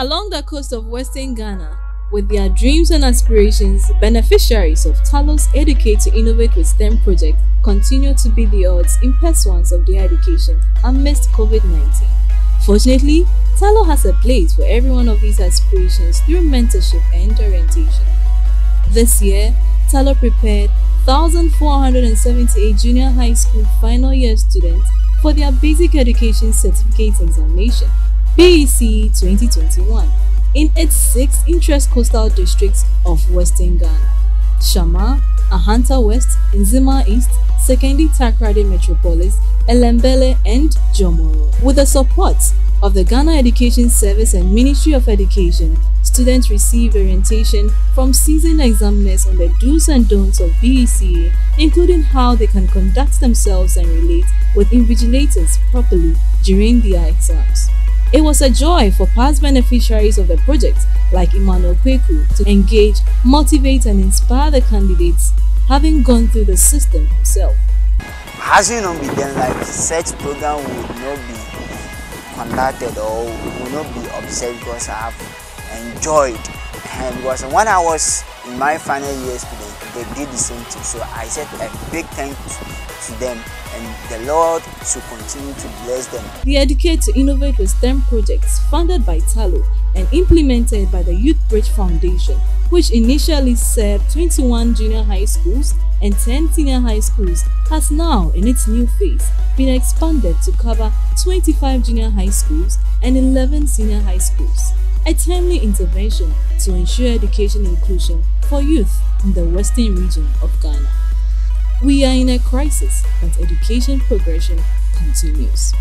Along the coast of western Ghana, with their dreams and aspirations, beneficiaries of Tullow's Educate to Innovate with STEM project continue to be the odds in pursuance of their education amidst COVID-19. Fortunately, Tullow has a place for every one of these aspirations through mentorship and orientation. This year, Tullow prepared 1,478 junior high school final year students for their Basic Education Certificate Examination BEC 2021 in its six interest coastal districts of Western Ghana Shama, Ahanta West, Nzema East, Sekondi Takoradi Metropolis, Ellembelle, and Jomoro. With the support of the Ghana Education Service and Ministry of Education, students receive orientation from seasoned examiners on the do's and don'ts of BECE, including how they can conduct themselves and relate with invigilators properly during their exams. It was a joy for past beneficiaries of the project like Emmanuel Kweku to engage, motivate and inspire the candidates having gone through the system himself. Has it not been like such program would not be conducted or will not be observed because I have enjoyed and because when I was in my final year student they did the same thing so I said a big thank you to them and the Lord should continue to bless them. The Educate to Innovate with STEM projects funded by Tullow and implemented by the Youth Bridge Foundation which initially served 21 junior high schools and 10 senior high schools has now in its new phase been expanded to cover 25 junior high schools and 11 senior high schools a timely intervention to ensure education inclusion for youth in the western region of Ghana. We are in a crisis, but education progression continues.